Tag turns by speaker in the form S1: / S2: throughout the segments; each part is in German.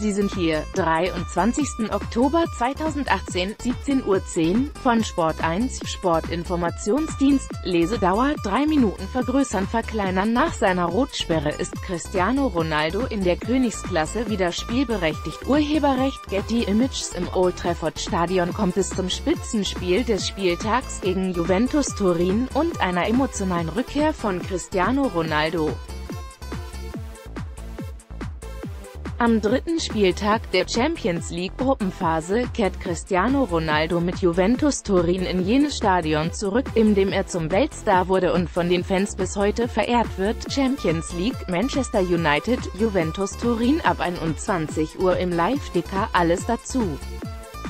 S1: Sie sind hier, 23. Oktober 2018, 17.10 Uhr, von Sport 1, Sportinformationsdienst, Lesedauer, 3 Minuten vergrößern verkleinern Nach seiner Rotsperre ist Cristiano Ronaldo in der Königsklasse wieder spielberechtigt Urheberrecht Getty Images Im Old Trafford Stadion kommt es zum Spitzenspiel des Spieltags gegen Juventus Turin und einer emotionalen Rückkehr von Cristiano Ronaldo. Am dritten Spieltag der Champions League Gruppenphase kehrt Cristiano Ronaldo mit Juventus Turin in jenes Stadion zurück, in dem er zum Weltstar wurde und von den Fans bis heute verehrt wird. Champions League, Manchester United, Juventus Turin ab 21 Uhr im Live-Dicker, alles dazu.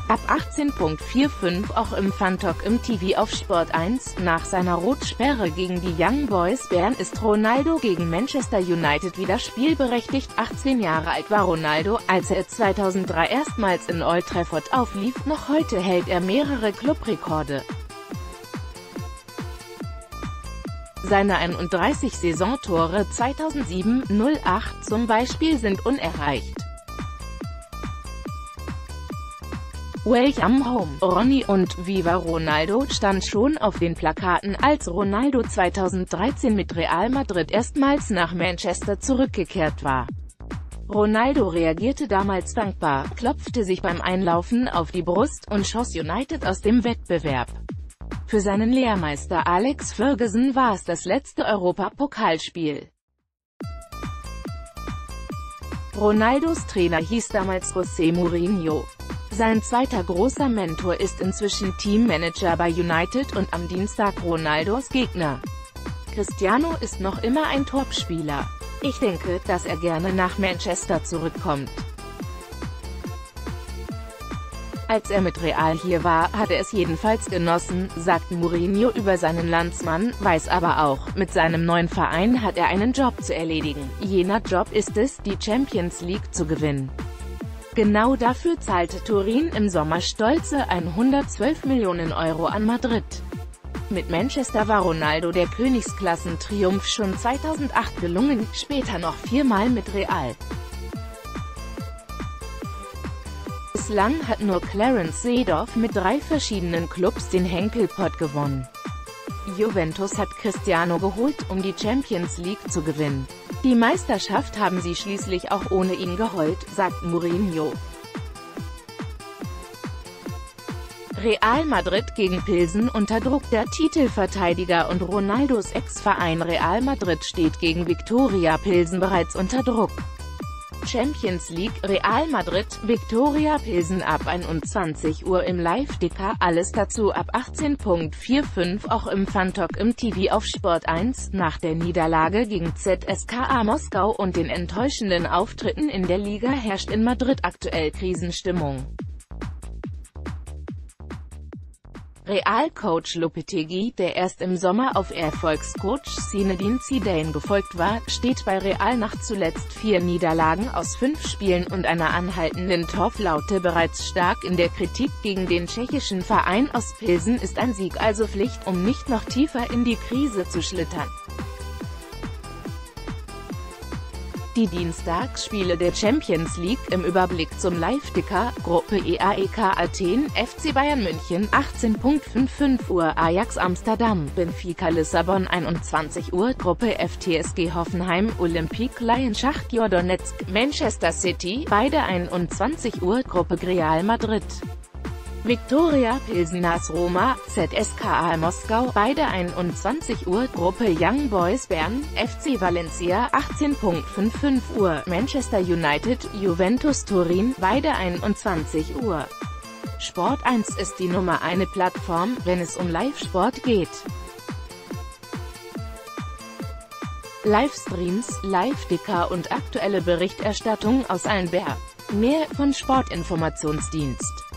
S1: Ab 18.45 auch im Fantalk im TV auf Sport 1. Nach seiner Rotsperre gegen die Young Boys Bern ist Ronaldo gegen Manchester United wieder spielberechtigt. 18 Jahre alt war Ronaldo, als er 2003 erstmals in Old Trafford auflief. Noch heute hält er mehrere Clubrekorde. Seine 31 Saisontore 2007-08 zum Beispiel sind unerreicht. Welcome Home, Ronny und Viva Ronaldo stand schon auf den Plakaten, als Ronaldo 2013 mit Real Madrid erstmals nach Manchester zurückgekehrt war. Ronaldo reagierte damals dankbar, klopfte sich beim Einlaufen auf die Brust und schoss United aus dem Wettbewerb. Für seinen Lehrmeister Alex Ferguson war es das letzte Europapokalspiel. Ronaldos Trainer hieß damals José Mourinho. Sein zweiter großer Mentor ist inzwischen Teammanager bei United und am Dienstag Ronaldos Gegner. Cristiano ist noch immer ein Topspieler. Ich denke, dass er gerne nach Manchester zurückkommt. Als er mit Real hier war, hat er es jedenfalls genossen, sagt Mourinho über seinen Landsmann, weiß aber auch, mit seinem neuen Verein hat er einen Job zu erledigen. Jener Job ist es, die Champions League zu gewinnen. Genau dafür zahlte Turin im Sommer stolze 112 Millionen Euro an Madrid. Mit Manchester war Ronaldo der Königsklassentriumph schon 2008 gelungen, später noch viermal mit Real. Bislang hat nur Clarence Seedorf mit drei verschiedenen Clubs den Henkelpott gewonnen. Juventus hat Cristiano geholt, um die Champions League zu gewinnen. Die Meisterschaft haben sie schließlich auch ohne ihn geholt, sagt Mourinho. Real Madrid gegen Pilsen unter Druck Der Titelverteidiger und Ronaldos Ex-Verein Real Madrid steht gegen Viktoria Pilsen bereits unter Druck. Champions League, Real Madrid, Viktoria Pilsen ab 21 Uhr im Live-Dicker, alles dazu ab 18.45 auch im Fantalk im TV auf Sport 1, nach der Niederlage gegen ZSKA Moskau und den enttäuschenden Auftritten in der Liga herrscht in Madrid aktuell Krisenstimmung. Realcoach Lopetegui, der erst im Sommer auf Erfolgscoach Zinedine Zidane gefolgt war, steht bei Real nach zuletzt vier Niederlagen aus fünf Spielen und einer anhaltenden Torflaute bereits stark in der Kritik gegen den tschechischen Verein aus Pilsen ist ein Sieg also Pflicht, um nicht noch tiefer in die Krise zu schlittern. Die Dienstagsspiele der Champions League im Überblick zum Live-Ticker, Gruppe EAEK Athen, FC Bayern München, 18.55 Uhr Ajax Amsterdam, Benfica Lissabon 21 Uhr, Gruppe FTSG Hoffenheim, Olympique Lyon Schachtjor Donetsk, Manchester City, beide 21 Uhr, Gruppe Real Madrid. Viktoria Pilsners Roma, ZSKA Moskau, beide 21 Uhr, Gruppe Young Boys Bern, FC Valencia, 18.55 Uhr, Manchester United, Juventus Turin, beide 21 Uhr. Sport 1 ist die Nummer eine Plattform, wenn es um Live-Sport geht. Livestreams, Live-Dicker und aktuelle Berichterstattung aus allen Bär. Mehr von Sportinformationsdienst.